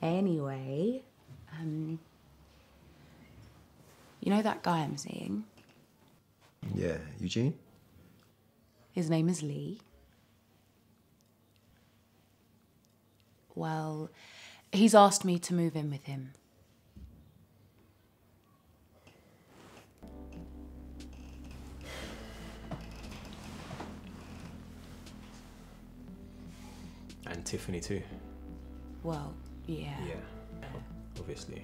Anyway, um, you know that guy I'm seeing? Yeah, Eugene? His name is Lee. Well, he's asked me to move in with him. And Tiffany too. Well, yeah. Yeah, obviously.